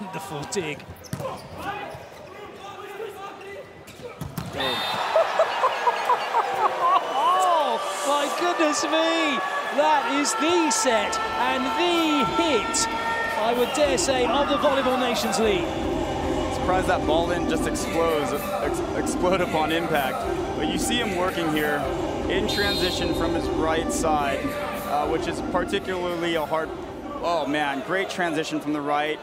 Wonderful dig. oh, my goodness me! That is the set and the hit, I would dare say, of the Volleyball Nations League. Surprised that ball didn't just explode, ex explode upon impact. But you see him working here in transition from his right side, uh, which is particularly a hard, oh man, great transition from the right,